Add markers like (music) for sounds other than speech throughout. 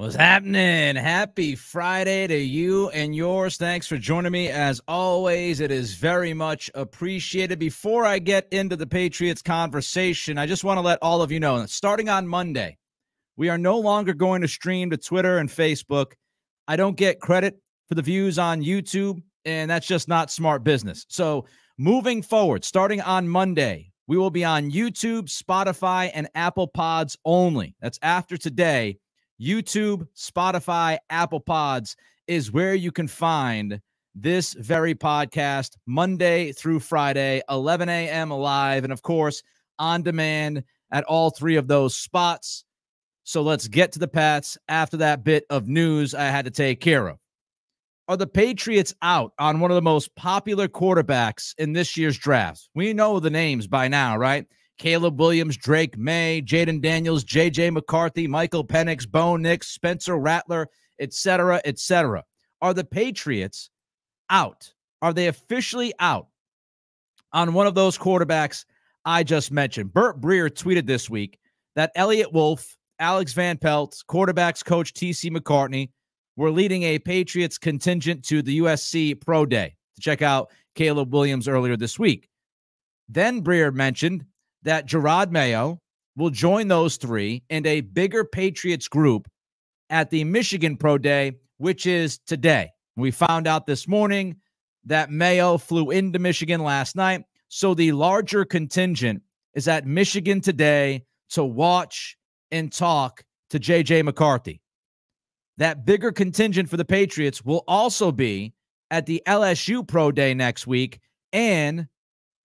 What's happening? Happy Friday to you and yours. Thanks for joining me. As always, it is very much appreciated. Before I get into the Patriots conversation, I just want to let all of you know that starting on Monday, we are no longer going to stream to Twitter and Facebook. I don't get credit for the views on YouTube, and that's just not smart business. So, moving forward, starting on Monday, we will be on YouTube, Spotify, and Apple Pods only. That's after today. YouTube, Spotify, Apple Pods is where you can find this very podcast Monday through Friday, 11 a.m. live, and of course, on demand at all three of those spots. So let's get to the Pats after that bit of news I had to take care of. Are the Patriots out on one of the most popular quarterbacks in this year's draft? We know the names by now, right? Caleb Williams, Drake Maye, Jayden Daniels, JJ McCarthy, Michael Penix, Bo Nix, Spencer Rattler, etc., etc. Are the Patriots out? Are they officially out on one of those quarterbacks I just mentioned? Burt Breer tweeted this week that Eliot Wolf, Alex Van Pelt, quarterbacks coach TC McCartney were leading a Patriots contingent to the USC Pro Day to check out Caleb Williams earlier this week. Then Breer mentioned that Jerod Mayo will join those three and a bigger Patriots group at the Michigan Pro Day, which is today. We found out this morning that Mayo flew into Michigan last night. So the larger contingent is at Michigan today to watch and talk to JJ McCarthy. That bigger contingent for the Patriots will also be at the LSU Pro Day next week and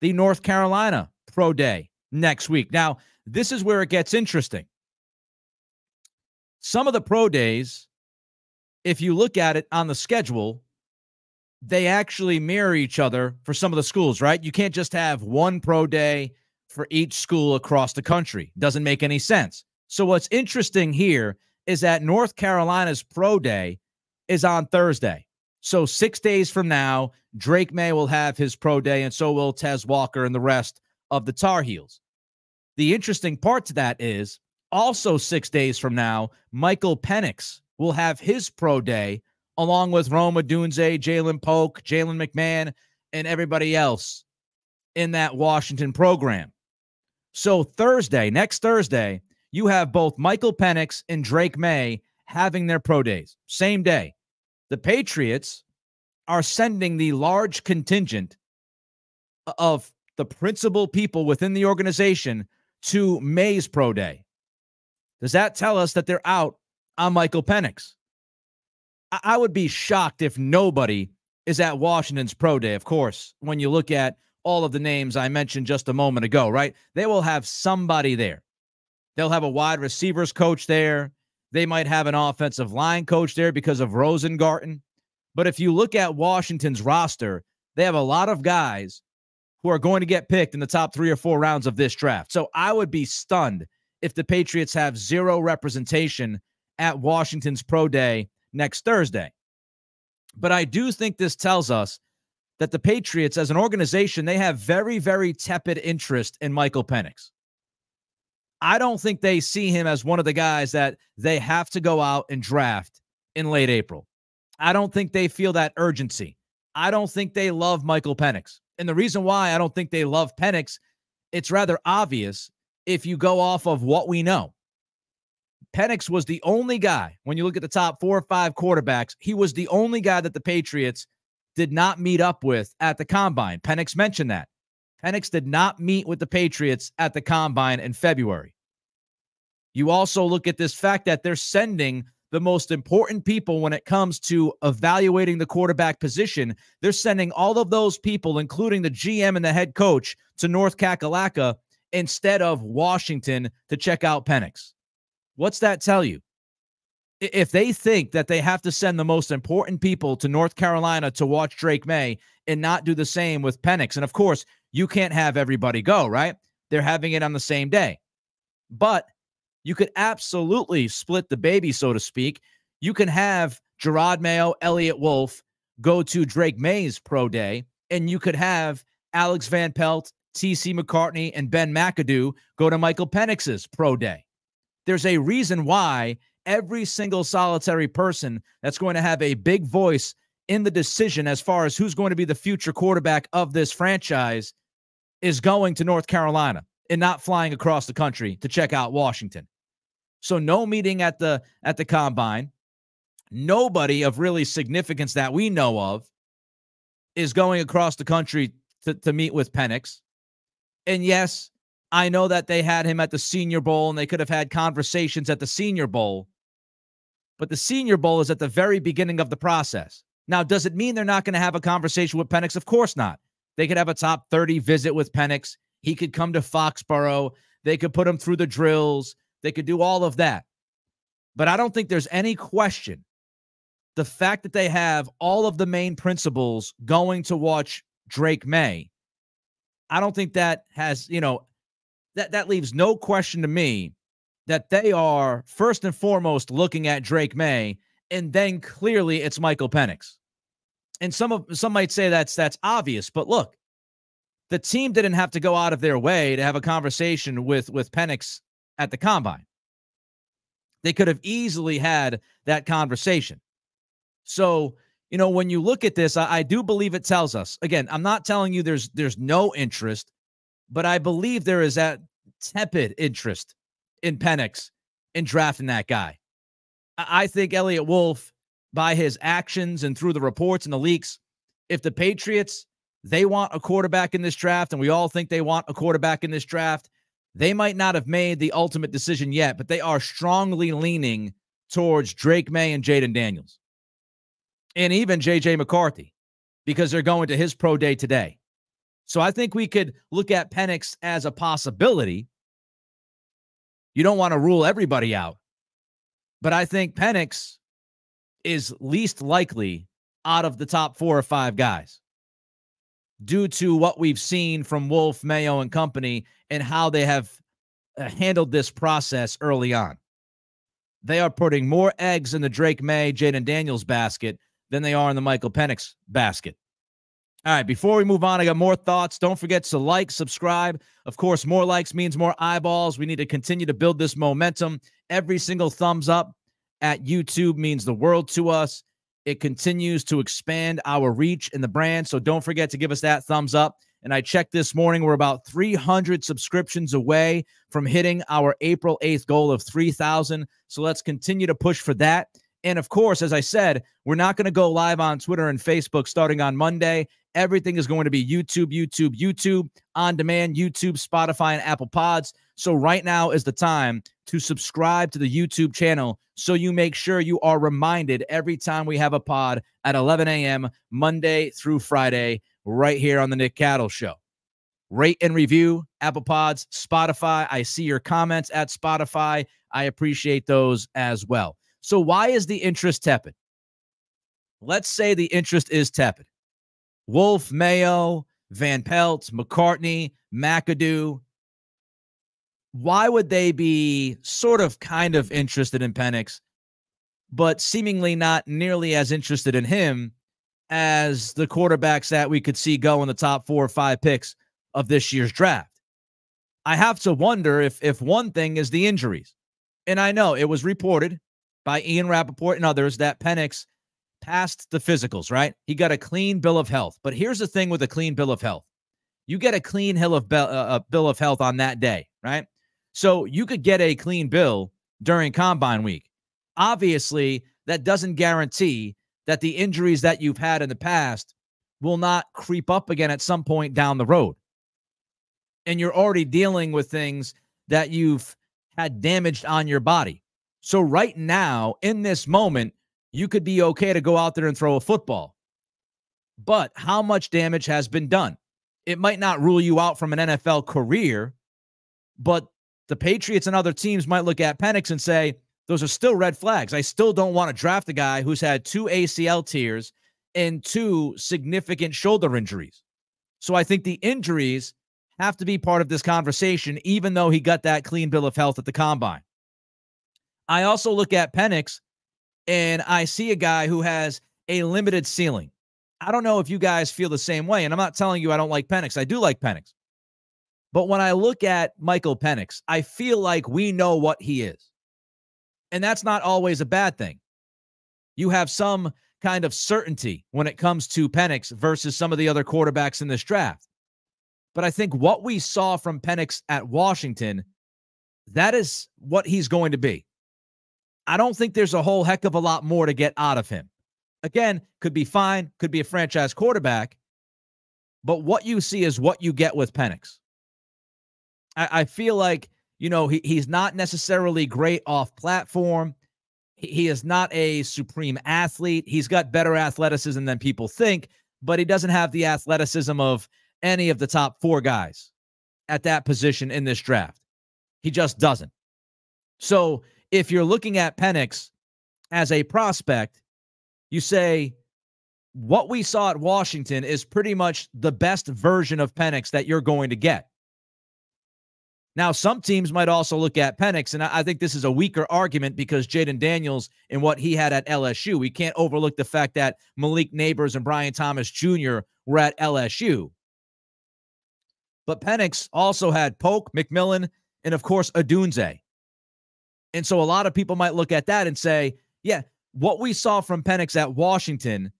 the North Carolina Pro Day next week. Now, this is where it gets interesting. Some of the pro days, if you look at it on the schedule, they actually mirror each other for some of the schools, right? You can't just have one pro day for each school across the country. Doesn't make any sense. So, what's interesting here is that North Carolina's pro day is on Thursday. So, six days from now, Drake Maye will have his pro day, and so will Tez Walker and the rest of the Tar Heels. The interesting part to that is also six days from now, Michael Penix will have his pro day along with Rome Odunze, Ja'Lynn Polk, Jalen McMahon, and everybody else in that Washington program. So Thursday, next Thursday, you have both Michael Penix and Drake Maye having their pro days, same day. The Patriots are sending the large contingent of the principal people within the organization to Maye's pro day. Does that tell us that they're out on Michael Penix? I, I would be shocked if nobody is at Washington's pro day, of course, when you look at all of the names I mentioned just a moment ago, right? They will have somebody there. They'll have a wide receivers coach there. They might have an offensive line coach there because of Rosengarten. But if you look at Washington's roster, they have a lot of guys who are going to get picked in the top three or four rounds of this draft. So I would be stunned if the Patriots have zero representation at Washington's Pro Day next Thursday. But I do think this tells us that the Patriots, as an organization, they have very, very tepid interest in Michael Penix. I don't think they see him as one of the guys that they have to go out and draft in late April. I don't think they feel that urgency. I don't think they love Michael Penix. And the reason why I don't think they love Penix, it's rather obvious if you go off of what we know. Penix was the only guy, when you look at the top four or five quarterbacks, he was the only guy that the Patriots did not meet up with at the combine. Penix mentioned that. Penix did not meet with the Patriots at the combine in February. You also look at this fact that they're sending the most important people when it comes to evaluating the quarterback position. They're sending all of those people, including the GM and the head coach, to North Kakalaka instead of Washington to check out Penix. What's that tell you? If they think that they have to send the most important people to North Carolina to watch Drake Maye and not do the same with Penix, and of course, you can't have everybody go, right? They're having it on the same day. But You could absolutely split the baby, so to speak. You can have Jerod Mayo, Eliot Wolf go to Drake Maye's pro day, and you could have Alex Van Pelt, TC McCartney, and Ben McAdoo go to Michael Penix's pro day. There's a reason why every single solitary person that's going to have a big voice in the decision as far as who's going to be the future quarterback of this franchise is going to North Carolina and not flying across the country to check out Washington. So no meeting at the at the combine. Nobody of really significance that we know of is going across the country to, to meet with Penix. And yes, I know that they had him at the Senior Bowl and they could have had conversations at the Senior Bowl. But the Senior Bowl is at the very beginning of the process. Now, does it mean they're not going to have a conversation with Penix? Of course not. They could have a top 30 visit with Penix. He could come to Foxborough. They could put him through the drills. They could do all of that. But I don't think there's any question. The fact that they have all of the main principals going to watch Drake Maye. I don't think that has, you know, that that leaves no question to me that they are first and foremost looking at Drake Maye and then clearly it's Michael Penix. And some of some might say that's that's obvious, but look, the team didn't have to go out of their way to have a conversation with with Penix at the combine. They could have easily had that conversation. So, you know, when you look at this, I, I do believe it tells us. Again, I'm not telling you there's there's no interest, but I believe there is that tepid interest in Penix in drafting that guy. I think Eliot Wolf, by his actions and through the reports and the leaks, if the Patriots they want a quarterback in this draft, and we all think they want a quarterback in this draft, they might not have made the ultimate decision yet, but they are strongly leaning towards Drake Maye and Jayden Daniels. And even JJ McCarthy, because they're going to his pro day today. So I think we could look at Penix as a possibility. You don't want to rule everybody out, but I think Penix is least likely out of the top four or five guys due to what we've seen from Wolf, Mayo, and company and how they have uh, handled this process early on. They are putting more eggs in the Drake Maye, Jayden Daniels basket than they are in the Michael Penix basket. All right, before we move on, I got more thoughts. Don't forget to like, subscribe. Of course, more likes means more eyeballs. We need to continue to build this momentum. Every single thumbs up at YouTube means the world to us. It continues to expand our reach in the brand. So don't forget to give us that thumbs up. And I checked this morning, we're about 300 subscriptions away from hitting our April 8th goal of 3,000. So let's continue to push for that. And of course, as I said, we're not going to go live on Twitter and Facebook starting on Monday. Everything is going to be YouTube, YouTube, YouTube, on demand, YouTube, Spotify, and Apple Pods. So, right now is the time to subscribe to the YouTube channel so you make sure you are reminded every time we have a pod at 11 a.m., Monday through Friday, right here on the Nick Cattle Show. Rate and review Apple Pods, Spotify. I see your comments at Spotify. I appreciate those as well. So, why is the interest tepid? Let's say the interest is tepid. Wolf, Mayo, Van Pelt, McCartney, McAdoo. Why would they be sort of kind of interested in Penix, but seemingly not nearly as interested in him as the quarterbacks that we could see go in the top four or five picks of this year's draft? I have to wonder if if one thing is the injuries. And I know it was reported by Ian Rapoport and others that Penix passed the physicals, right? He got a clean bill of health. But here's the thing with a clean bill of health you get a clean hill of be- uh, bill of health on that day, right? So you could get a clean bill during combine week. Obviously, that doesn't guarantee that the injuries that you've had in the past will not creep up again at some point down the road. And you're already dealing with things that you've had damaged on your body. So, right now, in this moment, you could be okay to go out there and throw a football. But how much damage has been done? It might not rule you out from an NFL career, but the Patriots and other teams might look at Penix and say, those are still red flags. I still don't want to draft a guy who's had two ACL tears and two significant shoulder injuries. So I think the injuries have to be part of this conversation, even though he got that clean bill of health at the combine. I also look at Penix and I see a guy who has a limited ceiling. I don't know if you guys feel the same way. And I'm not telling you I don't like Penix. I do like Penix. But when I look at Michael Penix, I feel like we know what he is. And that's not always a bad thing. You have some kind of certainty when it comes to Penix versus some of the other quarterbacks in this draft. But I think what we saw from Penix at Washington, that is what he's going to be. I don't think there's a whole heck of a lot more to get out of him. Again, could be fine, could be a franchise quarterback, but what you see is what you get with Penix. I, I feel like, you know, he, he's not necessarily great off platform. He, he is not a supreme athlete. He's got better athleticism than people think, but he doesn't have the athleticism of any of the top four guys at that position in this draft. He just doesn't. So if you're looking at Penix as a prospect, you say, what we saw at Washington is pretty much the best version of Penix that you're going to get. Now, some teams might also look at Penix, and I think this is a weaker argument because Jayden Daniels and what he had at LSU. We can't overlook the fact that Malik Nabers and Brian Thomas Jr. were at LSU. But Penix also had Polk, McMillan, and of course, Odunze. And so a lot of people might look at that and say, yeah, what we saw from Penix at Washington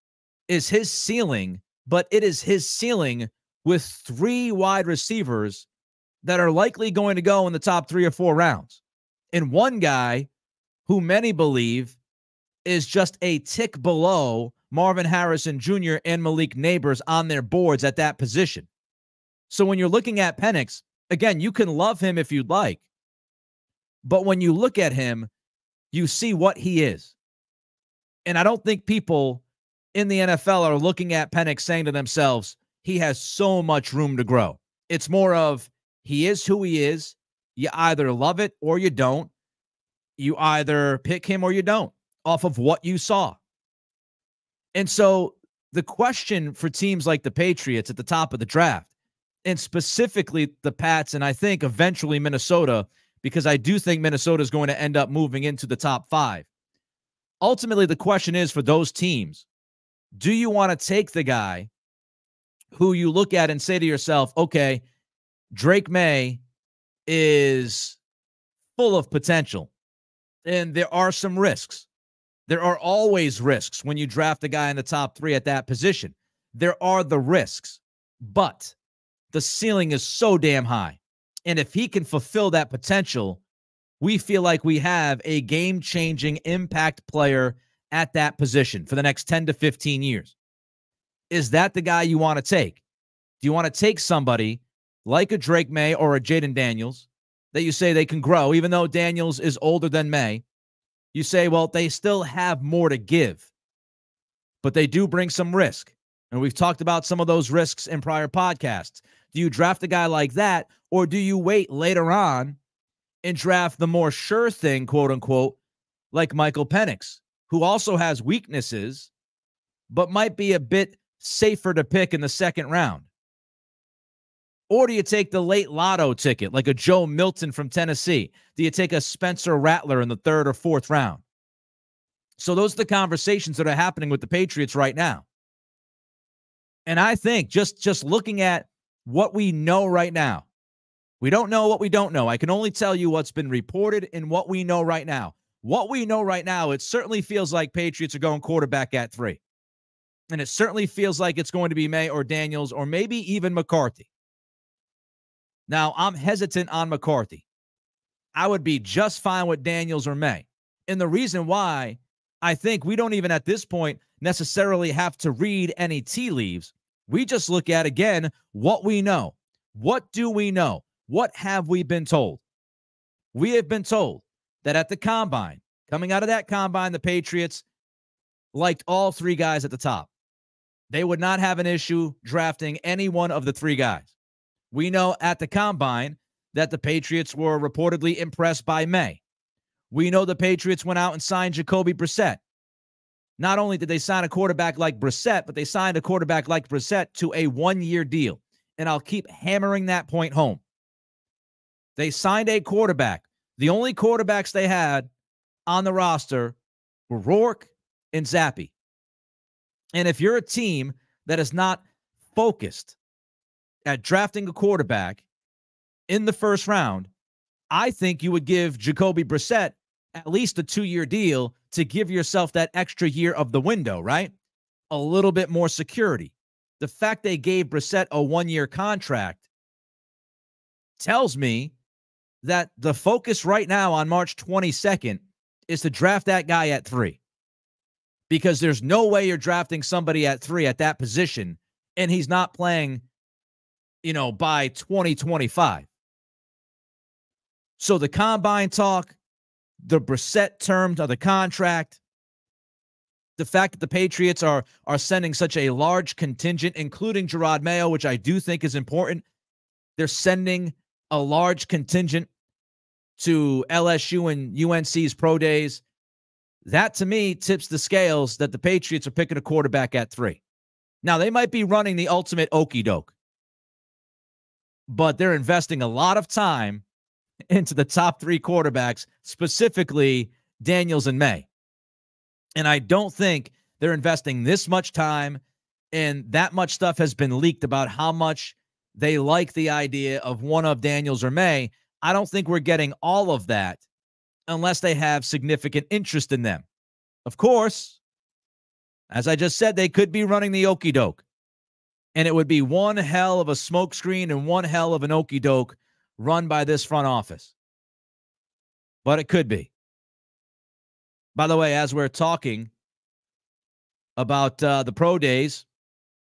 is his ceiling, but it is his ceiling with three wide receivers that are likely going to go in the top three or four rounds. And one guy who many believe is just a tick below Marvin Harrison Jr. and Malik Nabers on their boards at that position. So when you're looking at Penix, again, you can love him if you'd like. But when you look at him, you see what he is. And I don't think people in the NFL are looking at Penix saying to themselves, he has so much room to grow. It's more of he is who he is. You either love it or you don't. You either pick him or you don't off of what you saw. And so the question for teams like the Patriots at the top of the draft, and specifically the Pats, and I think eventually Minnesota, because I do think Minnesota is going to end up moving into the top five. Ultimately, the question is for those teams do you want to take the guy who you look at and say to yourself, okay, Drake Maye is full of potential and there are some risks. There are always risks when you draft a guy in the top three at that position. There are the risks, but the ceiling is so damn high. And if he can fulfill that potential, we feel like we have a game changing impact player at that position for the next 10 to 15 years. Is that the guy you want to take? Do you want to take somebody like a Drake Maye or a Jayden Daniels that you say they can grow, even though Daniels is older than Maye, You say, well, they still have more to give, but they do bring some risk. And we've talked about some of those risks in prior podcasts. Do you draft a guy like that, or do you wait later on and draft the more sure thing, quote unquote, like Michael Penix, who also has weaknesses, but might be a bit safer to pick in the second round? Or do you take the late lotto ticket like a Joe Milton from Tennessee? Do you take a Spencer Rattler in the third or fourth round? So those are the conversations that are happening with the Patriots right now. And I think just just looking at what we know right now. We don't know what we don't know. I can only tell you what's been reported and what we know right now. What we know right now, it certainly feels like Patriots are going quarterback at three. And it certainly feels like it's going to be Maye or Daniels or maybe even McCarthy. Now, I'm hesitant on McCarthy. I would be just fine with Daniels or Maye. And the reason why I think we don't even at this point necessarily have to read any tea leaves we just look at again what we know. What do we know? What have we been told? We have been told that at the combine, coming out of that combine, the Patriots liked all three guys at the top. They would not have an issue drafting any one of the three guys. We know at the combine that the Patriots were reportedly impressed by Maye. We know the Patriots went out and signed Jacoby Brissett. Not only did they sign a quarterback like Brissett, but they signed a quarterback like Brissett to a one year deal. And I'll keep hammering that point home. They signed a quarterback. The only quarterbacks they had on the roster were Rourke and Zappe. And if you're a team that is not focused at drafting a quarterback in the first round, I think you would give Jacoby Brissett at least a two year deal to give yourself that extra year of the window, right? A little bit more security. The fact they gave Brissett a one year contract tells me that the focus right now on March 22nd is to draft that guy at three because there's no way you're drafting somebody at three at that position and he's not playing, you know, by 2025. So the combine talk, the Brissett terms of the contract, the fact that the Patriots are are sending such a large contingent, including Jerod Mayo, which I do think is important. They're sending a large contingent to LSU and UNC's pro days. That to me tips the scales that the Patriots are picking a quarterback at three. Now they might be running the ultimate okey doke, but they're investing a lot of time into the top three quarterbacks, specifically Daniels and Maye. And I don't think they're investing this much time and that much stuff has been leaked about how much they like the idea of one of Daniels or Maye. I don't think we're getting all of that unless they have significant interest in them. Of course, as I just said, they could be running the okey doke. And it would be one hell of a smokescreen and one hell of an okey doke run by this front office. But it could be. By the way, as we're talking about uh, the pro days,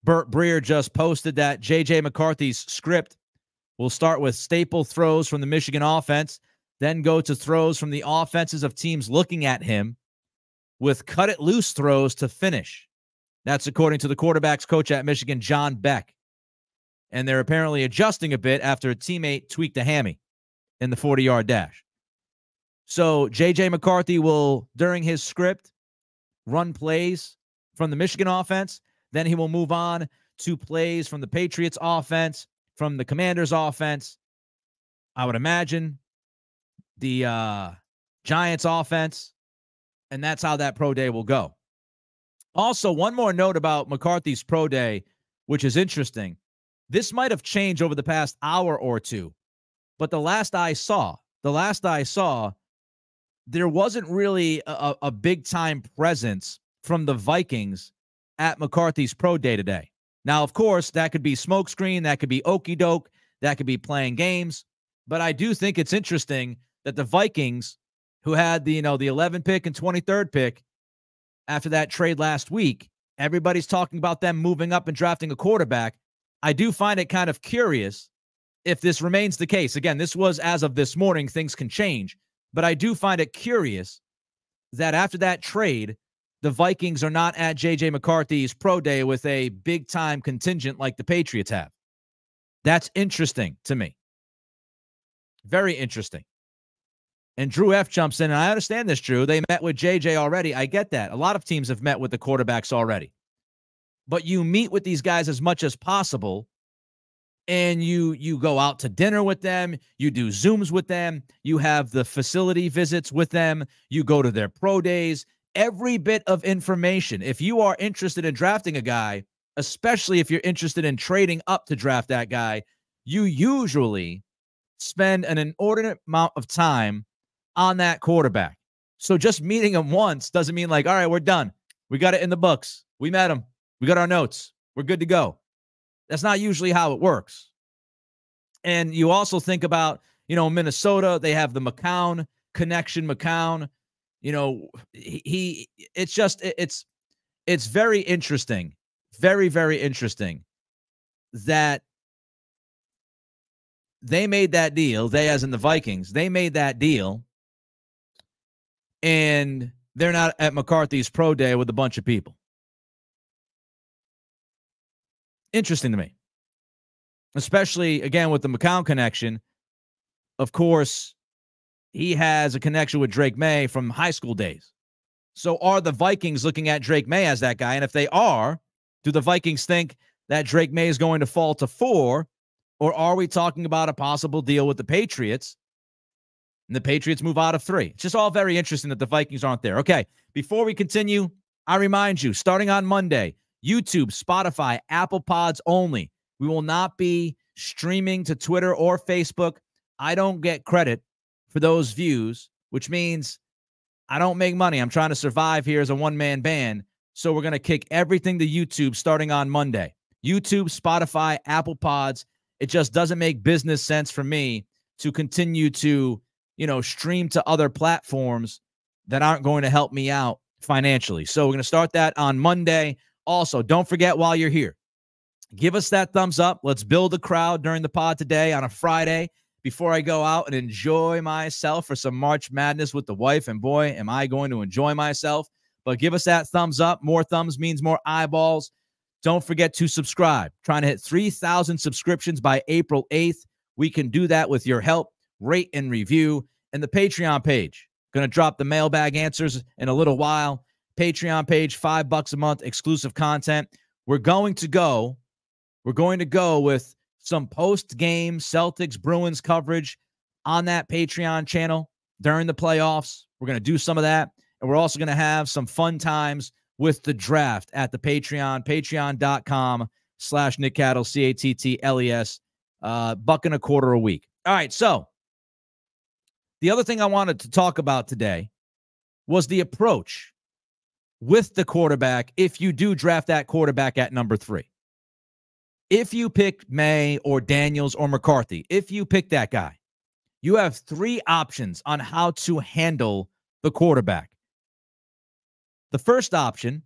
Burt Breer just posted that J.J. McCarthy's script will start with staple throws from the Michigan offense, then go to throws from the offenses of teams looking at him with cut it loose throws to finish. That's according to the quarterback's coach at Michigan, John Beck and they're apparently adjusting a bit after a teammate tweaked a hammy in the 40 yard dash. So JJ McCarthy will, during his script, run plays from the Michigan offense. Then he will move on to plays from the Patriots offense, from the Commanders offense. I would imagine the uh, Giants offense. And that's how that pro day will go. Also, one more note about McCarthy's pro day, which is interesting. This might have changed over the past hour or two, but the last I saw, the last I saw, there wasn't really a, a big time presence from the Vikings at McCarthy's pro day today. Now, of course, that could be smokescreen, that could be okey doke, that could be playing games, but I do think it's interesting that the Vikings, who had the you know the 11 pick and 23rd pick after that trade last week, everybody's talking about them moving up and drafting a quarterback. I do find it kind of curious if this remains the case. Again, this was as of this morning, things can change, but I do find it curious that after that trade, the Vikings are not at JJ McCarthy's pro day with a big time contingent like the Patriots have. That's interesting to me. Very interesting. And Drew F jumps in, and I understand this, Drew. They met with JJ already. I get that. A lot of teams have met with the quarterbacks already but you meet with these guys as much as possible and you you go out to dinner with them you do zooms with them you have the facility visits with them you go to their pro days every bit of information if you are interested in drafting a guy especially if you're interested in trading up to draft that guy you usually spend an inordinate amount of time on that quarterback so just meeting him once doesn't mean like all right we're done we got it in the books we met him we got our notes. We're good to go. That's not usually how it works. And you also think about, you know, Minnesota, they have the McCown connection, McCown, you know, he it's just it's it's very interesting. Very very interesting that they made that deal, they as in the Vikings, they made that deal and they're not at McCarthy's pro day with a bunch of people. interesting to me, especially again with the McCown connection. Of course, he has a connection with Drake Maye from high school days. So are the Vikings looking at Drake Maye as that guy? And if they are, do the Vikings think that Drake Maye is going to fall to four? Or are we talking about a possible deal with the Patriots and the Patriots move out of three. It's just all very interesting that the Vikings aren't there. Okay, before we continue, I remind you starting on Monday, YouTube, Spotify, Apple Pods only. We will not be streaming to Twitter or Facebook. I don't get credit for those views, which means I don't make money. I'm trying to survive here as a one man band. So we're going to kick everything to YouTube starting on Monday. YouTube, Spotify, Apple Pods. It just doesn't make business sense for me to continue to, you know, stream to other platforms that aren't going to help me out financially. So we're going to start that on Monday. Also, don't forget while you're here, give us that thumbs up. Let's build a crowd during the pod today on a Friday before I go out and enjoy myself for some March Madness with the wife. And boy, am I going to enjoy myself. But give us that thumbs up. More thumbs means more eyeballs. Don't forget to subscribe. Trying to hit 3,000 subscriptions by April 8th. We can do that with your help. Rate and review. And the Patreon page. Going to drop the mailbag answers in a little while. Patreon page, five bucks a month, exclusive content. We're going to go. We're going to go with some post game Celtics Bruins coverage on that Patreon channel during the playoffs. We're going to do some of that. And we're also going to have some fun times with the draft at the Patreon, patreon.com slash Nick Cattles, C A T T L E S, uh, buck and a quarter a week. All right. So the other thing I wanted to talk about today was the approach with the quarterback if you do draft that quarterback at number three. If you pick Maye or Daniels or McCarthy, if you pick that guy, you have three options on how to handle the quarterback. The first option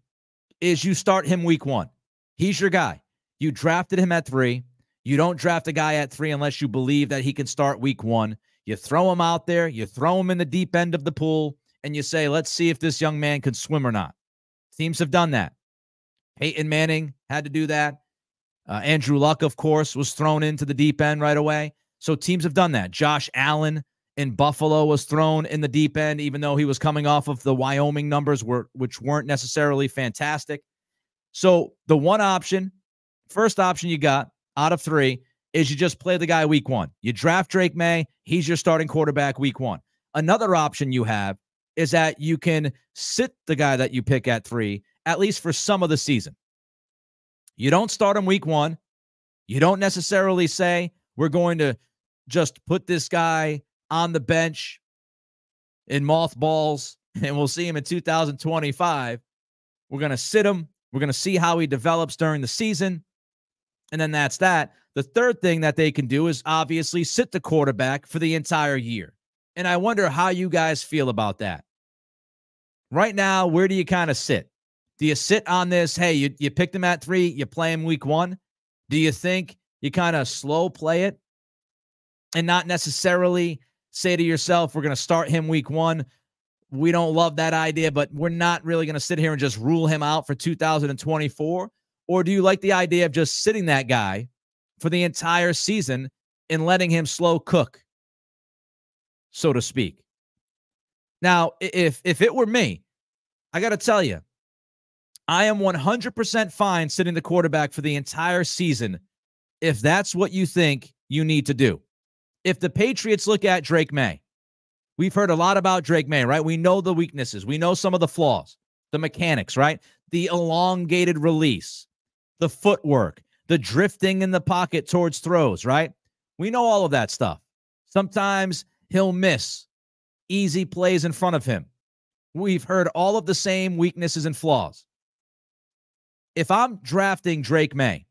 is you start him week one. He's your guy. You drafted him at three. You don't draft a guy at three unless you believe that he can start week one. You throw him out there, you throw him in the deep end of the pool, and you say, let's see if this young man can swim or not. Teams have done that. Peyton Manning had to do that. Uh, Andrew Luck, of course, was thrown into the deep end right away. So teams have done that. Josh Allen in Buffalo was thrown in the deep end, even though he was coming off of the Wyoming numbers, were, which weren't necessarily fantastic. So the one option, first option you got out of three is you just play the guy week one. You draft Drake Maye, he's your starting quarterback week one. Another option you have is that you can sit the guy that you pick at three, at least for some of the season. You don't start him week one. You don't necessarily say, we're going to just put this guy on the bench in mothballs, and we'll see him in 2025. We're going to sit him. We're going to see how he develops during the season. And then that's that. The third thing that they can do is obviously sit the quarterback for the entire year. And I wonder how you guys feel about that. Right now, where do you kind of sit? Do you sit on this? Hey, you, you picked him at three, you play him week one. Do you think you kind of slow play it and not necessarily say to yourself, we're going to start him week one. We don't love that idea, but we're not really going to sit here and just rule him out for 2024? Or do you like the idea of just sitting that guy for the entire season and letting him slow cook, so to speak? Now, if if it were me, I got to tell you, I am 100% fine sitting the quarterback for the entire season if that's what you think you need to do if the Patriots look at Drake Maye, we've heard a lot about Drake Maye, right? We know the weaknesses, we know some of the flaws, the mechanics, right? The elongated release, the footwork, the drifting in the pocket towards throws, right? We know all of that stuff. Sometimes he'll miss easy plays in front of him. We've heard all of the same weaknesses and flaws. If I'm drafting Drake Maye,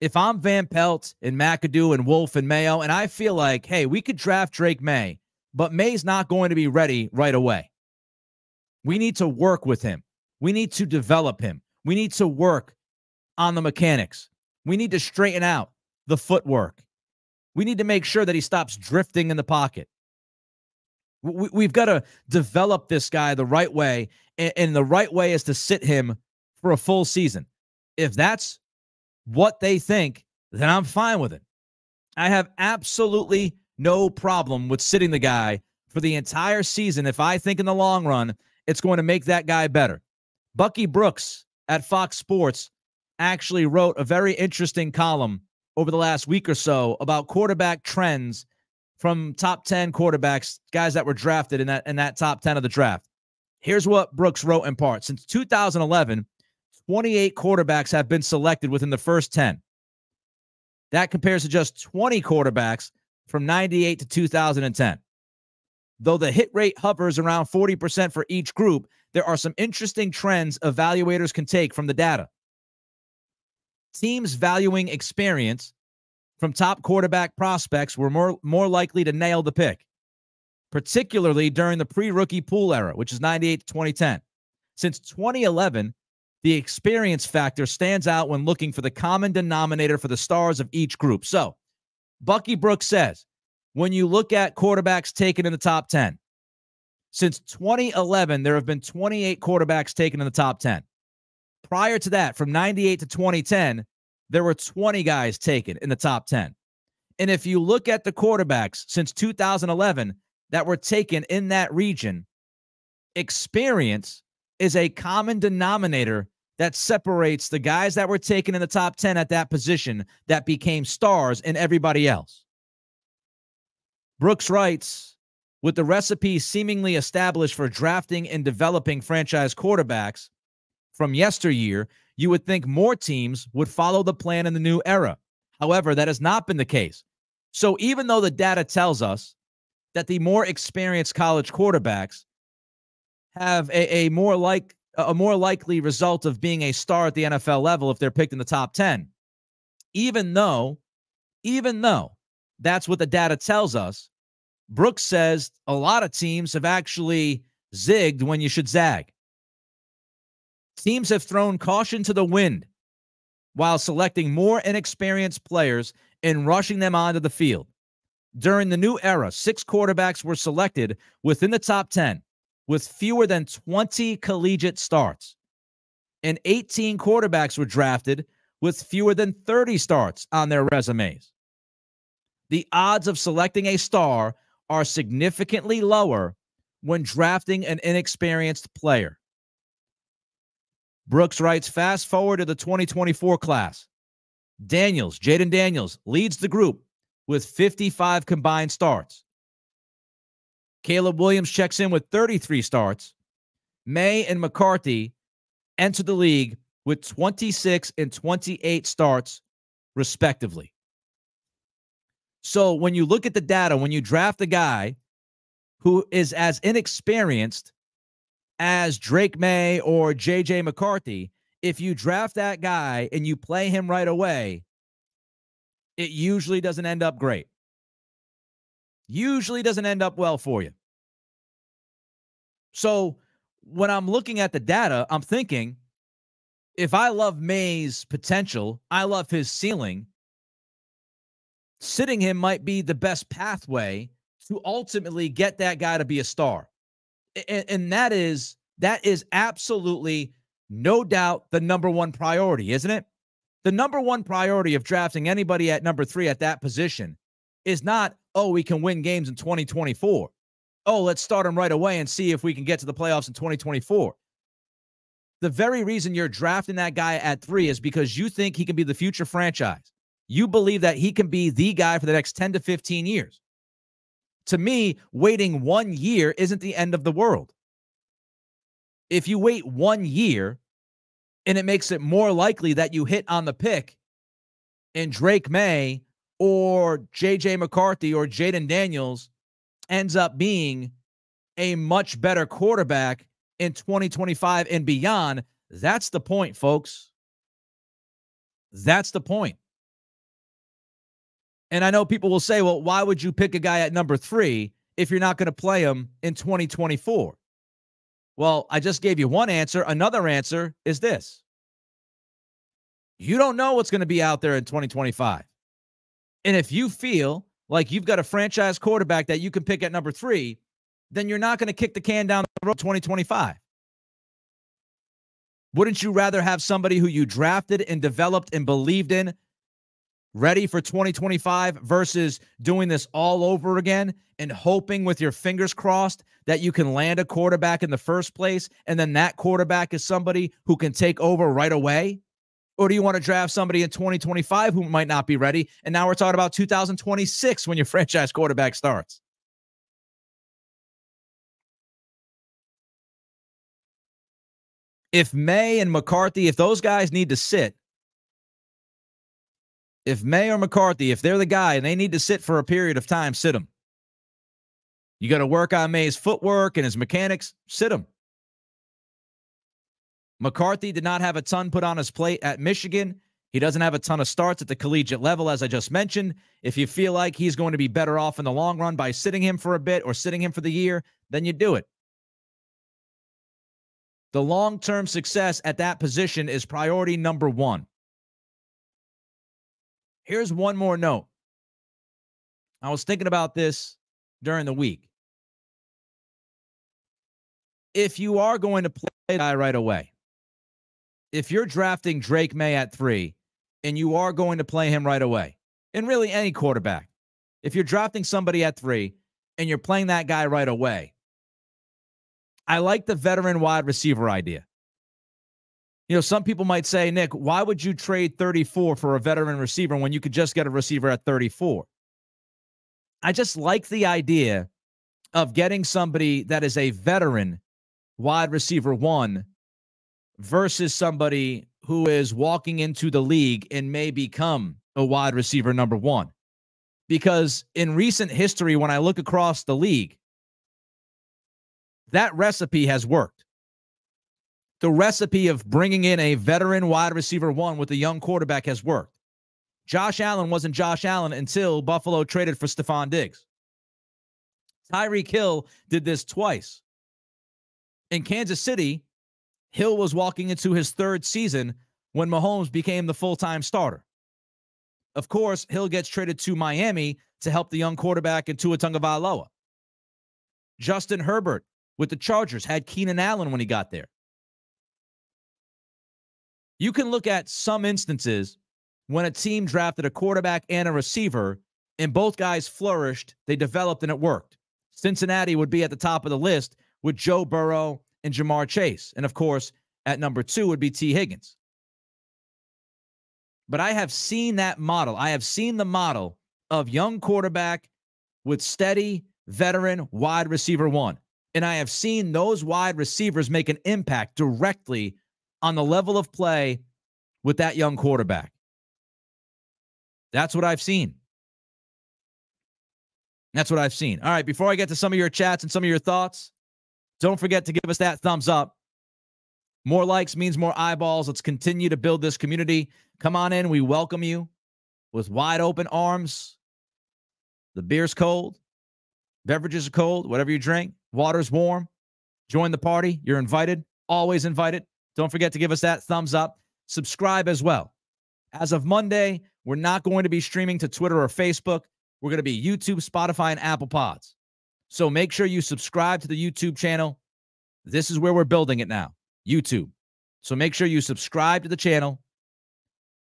if I'm Van Pelt and McAdoo and Wolf and Mayo, and I feel like, hey, we could draft Drake Maye, but Maye's not going to be ready right away. We need to work with him. We need to develop him. We need to work on the mechanics. We need to straighten out the footwork. We need to make sure that he stops drifting in the pocket. We, have got to develop this guy the right way, and, and the right way is to sit him for a full season. If that's what they think, then I'm fine with it. I have absolutely no problem with sitting the guy for the entire season if I think in the long run it's going to make that guy better. Bucky Brooks at Fox Sports actually wrote a very interesting column over the last week or so about quarterback trends from top 10 quarterbacks, guys that were drafted in that in that top 10 of the draft. Here's what Brooks wrote in part. Since 2011, 28 quarterbacks have been selected within the first 10. That compares to just 20 quarterbacks from 98 to 2010. Though the hit rate hovers around 40% for each group, there are some interesting trends evaluators can take from the data. Teams valuing experience from top quarterback prospects were more, more likely to nail the pick, particularly during the pre rookie pool era, which is 98 to 2010. Since 2011, the experience factor stands out when looking for the common denominator for the stars of each group. So, Bucky Brooks says when you look at quarterbacks taken in the top 10, since 2011, there have been 28 quarterbacks taken in the top 10. Prior to that, from 98 to 2010, there were 20 guys taken in the top 10. And if you look at the quarterbacks since 2011 that were taken in that region, experience is a common denominator that separates the guys that were taken in the top 10 at that position that became stars and everybody else. Brooks writes with the recipe seemingly established for drafting and developing franchise quarterbacks from yesteryear, you would think more teams would follow the plan in the new era. However, that has not been the case. So even though the data tells us that the more experienced college quarterbacks have a, a more like a more likely result of being a star at the NFL level if they're picked in the top 10. Even though, even though that's what the data tells us, Brooks says a lot of teams have actually zigged when you should zag. Teams have thrown caution to the wind while selecting more inexperienced players and rushing them onto the field. During the new era, six quarterbacks were selected within the top 10 with fewer than 20 collegiate starts. And 18 quarterbacks were drafted with fewer than 30 starts on their resumes. The odds of selecting a star are significantly lower when drafting an inexperienced player. Brooks writes fast forward to the 2024 class. Daniels, Jayden Daniels, leads the group with 55 combined starts. Caleb Williams checks in with 33 starts. Maye and McCarthy enter the league with 26 and 28 starts, respectively. So when you look at the data, when you draft a guy who is as inexperienced as Drake Maye or JJ McCarthy, if you draft that guy and you play him right away, it usually doesn't end up great usually doesn't end up well for you. So when I'm looking at the data, I'm thinking if I love Maye's potential, I love his ceiling, sitting him might be the best pathway to ultimately get that guy to be a star. And, and that is that is absolutely no doubt the number one priority, isn't it? The number one priority of drafting anybody at number three at that position is not, oh, we can win games in 2024. Oh, let's start him right away and see if we can get to the playoffs in 2024. The very reason you're drafting that guy at three is because you think he can be the future franchise. You believe that he can be the guy for the next 10 to 15 years. To me, waiting one year isn't the end of the world. If you wait one year and it makes it more likely that you hit on the pick and Drake Maye or JJ McCarthy or Jayden Daniels ends up being a much better quarterback in 2025 and beyond, that's the point, folks. That's the point. And I know people will say, well, why would you pick a guy at number three if you're not going to play him in 2024? Well, I just gave you one answer. Another answer is this you don't know what's going to be out there in 2025. And if you feel like you've got a franchise quarterback that you can pick at number three, then you're not going to kick the can down the road 2025. Wouldn't you rather have somebody who you drafted and developed and believed in ready for 2025 versus doing this all over again and hoping with your fingers crossed that you can land a quarterback in the first place and then that quarterback is somebody who can take over right away? Or do you want to draft somebody in 2025 who might not be ready? And now we're talking about 2026 when your (laughs) franchise quarterback starts. If Maye and McCarthy, if those guys need to sit, if Maye or McCarthy, if they're the guy and they need to sit for a period of time, sit them. You got to work on Maye's footwork and his mechanics, sit him. McCarthy did not have a ton put on his plate at Michigan. He doesn't have a ton of starts at the collegiate level, as I just mentioned. If you feel like he's going to be better off in the long run by sitting him for a bit or sitting him for the year, then you do it. The long term success at that position is priority number one. Here's one more note. I was thinking about this during the week. If you are going to play a guy right away, if you're drafting Drake Maye at three and you are going to play him right away, and really any quarterback, if you're drafting somebody at three and you're playing that guy right away, I like the veteran wide receiver idea. You know, some people might say, Nick, why would you trade 34 for a veteran receiver when you could just get a receiver at 34? I just like the idea of getting somebody that is a veteran wide receiver one versus somebody who is walking into the league and may become a wide receiver number one. Because in recent history, when I look across the league, that recipe has worked. The recipe of bringing in a veteran wide receiver one with a young quarterback has worked. Josh Allen wasn't Josh Allen until Buffalo traded for Stefon Diggs. Tyreek Hill did this twice. In Kansas City, Hill was walking into his third season when Mahomes became the full time starter. Of course, Hill gets traded to Miami to help the young quarterback in Tua Tagovailoa. Justin Herbert with the Chargers had Keenan Allen when he got there. You can look at some instances when a team drafted a quarterback and a receiver and both guys flourished, they developed and it worked. Cincinnati would be at the top of the list with Joe Burrow and Ja'Marr Chase. And of course, at number two would be Tee Higgins. But I have seen that model. I have seen the model of young quarterback with steady veteran wide receiver one. And I have seen those wide receivers make an impact directly on the level of play with that young quarterback. That's what I've seen. That's what I've seen. All right, before I get to some of your chats and some of your thoughts, don't forget to give us that thumbs up. More likes means more eyeballs. Let's continue to build this community. Come on in. We welcome you with wide open arms. The beer's cold, beverages are cold, whatever you drink, water's warm. Join the party. You're invited, always invited. Don't forget to give us that thumbs up. Subscribe as well. As of Monday, we're not going to be streaming to Twitter or Facebook. We're going to be YouTube, Spotify, and Apple Pods. So make sure you subscribe to the YouTube channel. This is where we're building it now YouTube. So make sure you subscribe to the channel.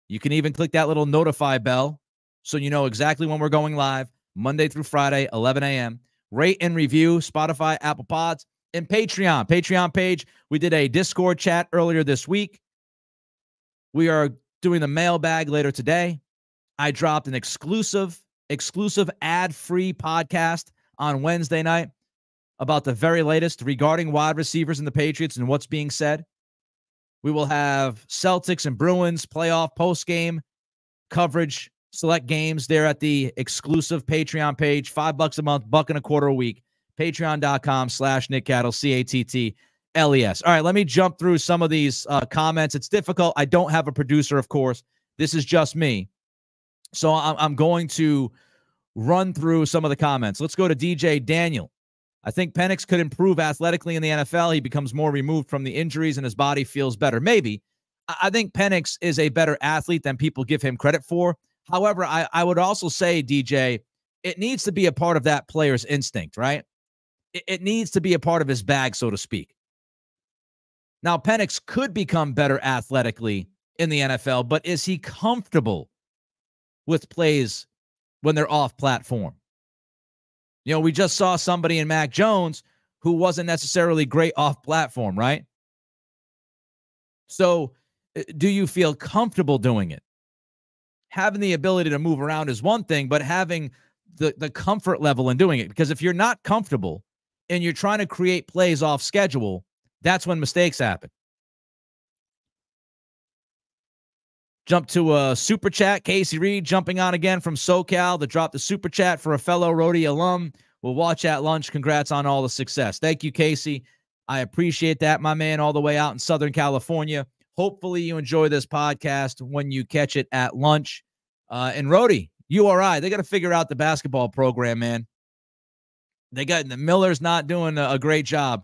You can even click that little notify bell so you know exactly when we're going live, Monday through Friday, 11 a.m. Rate and review Spotify, Apple Pods, and Patreon. Patreon page. We did a Discord chat earlier this week. We are doing the mailbag later today. I dropped an exclusive, exclusive ad-free podcast on Wednesday night about the very latest regarding wide receivers in the Patriots and what's being said. We will have Celtics and Bruins playoff post game coverage, select games there at the exclusive Patreon page. Five bucks a month, buck and a quarter a week. Patreon.com slash Nick Cattle, C A T T L E S. All right, let me jump through some of these uh, comments. It's difficult. I don't have a producer, of course. This is just me. So I'm, I'm going to run through some of the comments. Let's go to DJ Daniel. I think Penix could improve athletically in the NFL. He becomes more removed from the injuries and his body feels better. Maybe. I think Penix is a better athlete than people give him credit for. However, I, I would also say, DJ, it needs to be a part of that player's instinct, right? It, needs to be a part of his bag, so to speak. Now, Penix could become better athletically in the NFL, but is he comfortable with plays when they're off platform. You know, we just saw somebody in Mac Jones who wasn't necessarily great off platform, right? So Uh, do you feel comfortable doing it? Having the ability to move around is one thing, but having the, the comfort level in doing it. Because if you're not comfortable and you're trying to create plays off schedule, that's when mistakes happen. Jump to a super chat. Casey Reed jumping on again from SoCal to drop the super chat for a fellow Rhody alum. We'll watch at lunch. Congrats on all the success. Thank you, Casey. I appreciate that, my man, all the way out in Southern California. Hopefully, you enjoy this podcast when you catch it at lunch. Uh, and Rhody, URI, they got to figure out the basketball program, man. They got the Miller's not doing a, a great job.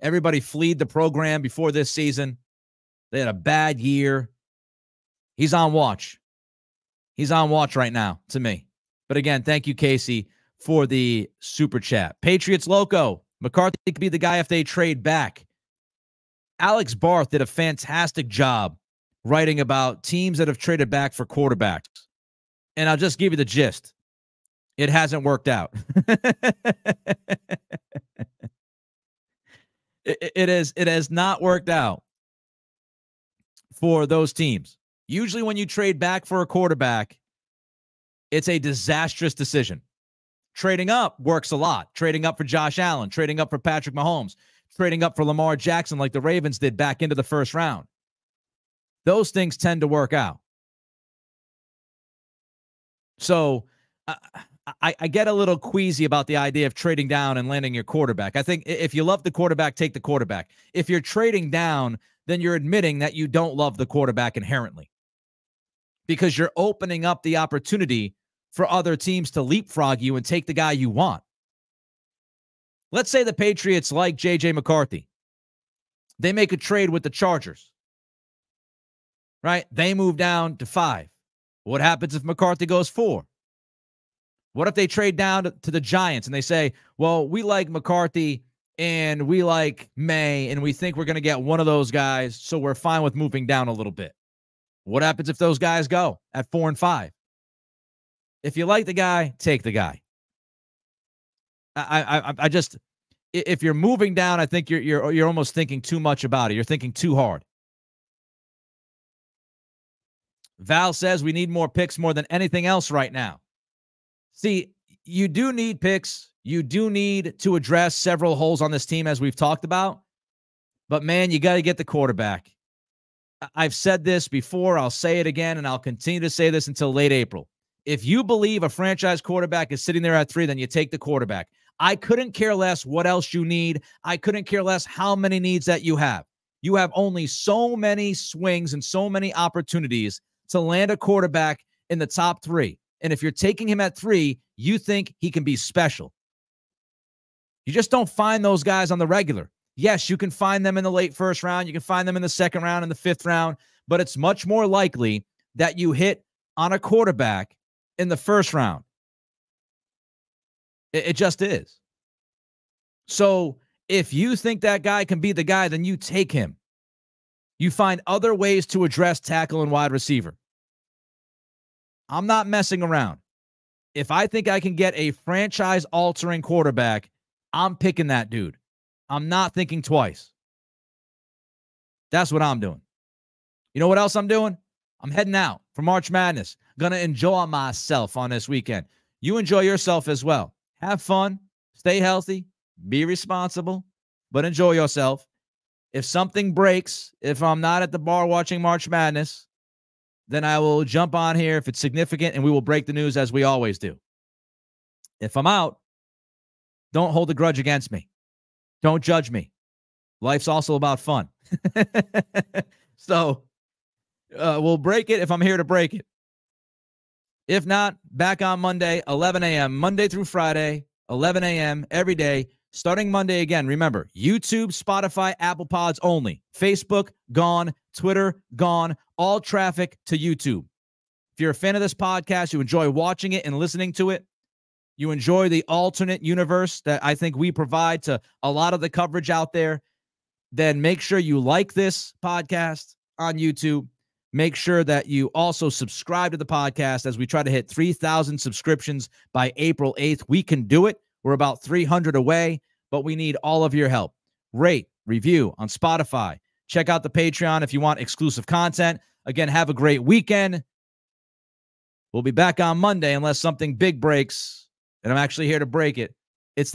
Everybody fleed the program before this season. They had a bad year. He's on watch. He's on watch right now to me. But again, thank you, Casey, for the super chat. Patriots Loco. McCarthy could be the guy if they trade back. Alex Barth did a fantastic job writing about teams that have traded back for quarterbacks. And I'll just give you the gist. It hasn't worked out. (laughs) it, it is it has not worked out for those teams. Usually, when you trade back for a quarterback, it's a disastrous decision. Trading up works a lot. Trading up for Josh Allen, trading up for Patrick Mahomes, trading up for Lamar Jackson, like the Ravens did back into the first round. Those things tend to work out. So uh, I, I, get a little queasy about the idea of trading down and landing your quarterback. I think if you love the quarterback, take the quarterback. If you're trading down, then you're admitting that you don't love the quarterback inherently because you're opening up the opportunity for other teams to leapfrog you and take the guy you want. Let's say the Patriots like JJ McCarthy. They make a trade with the Chargers. Right? They move down to 5. What happens if McCarthy goes 4? What if they trade down to, the Giants and they say, "Well, we like McCarthy and we like Maye and we think we're going to get one of those guys, so we're fine with moving down a little bit." What happens if those guys go at four and five? If you like the guy, take the guy. I, I, I just, if you're moving down, I think you're you're you're almost thinking too much about it. You're thinking too hard. Val says we need more picks more than anything else right now. See, you do need picks. You do need to address several holes on this team, as we've talked about. But man, you got to get the quarterback. I've said this before. I'll say it again, and I'll continue to say this until late April. If you believe a franchise quarterback is sitting there at three, then you take the quarterback. I couldn't care less what else you need. I couldn't care less how many needs that you have. You have only so many swings and so many opportunities to land a quarterback in the top three. And if you're taking him at three, you think he can be special. You just don't find those guys on the regular. Yes, you can find them in the late first round. You can find them in the second round, in the fifth round, but it's much more likely that you hit on a quarterback in the first round. It, it just is. So if you think that guy can be the guy, then you take him. You find other ways to address tackle and wide receiver. I'm not messing around. If I think I can get a franchise altering quarterback, I'm picking that dude. I'm not thinking twice. That's what I'm doing. You know what else I'm doing? I'm heading out for March Madness. Gonna enjoy myself on this weekend. You enjoy yourself as well. Have fun, stay healthy, be responsible, but enjoy yourself. If something breaks, if I'm not at the bar watching March Madness, then I will jump on here if it's significant and we will break the news as we always do. If I'm out, don't hold a grudge against me. Don't judge me. Life's also about fun. (laughs) so uh, we'll break it if I'm here to break it. If not, back on Monday, 11 a.m., Monday through Friday, 11 a.m. every day, starting Monday again. Remember, YouTube, Spotify, Apple Pods only. Facebook, gone. Twitter, gone. All traffic to YouTube. If you're a fan of this podcast, you enjoy watching it and listening to it, you enjoy the alternate universe that I think we provide to a lot of the coverage out there, then make sure you like this podcast on YouTube. Make sure that you also subscribe to the podcast as we try to hit 3,000 subscriptions by April 8th. We can do it. We're about 300 away, but we need all of your help. Rate, review on Spotify, Check out the Patreon if you want exclusive content. Again, have a great weekend. We'll be back on Monday unless something big breaks, and I'm actually here to break it. It's the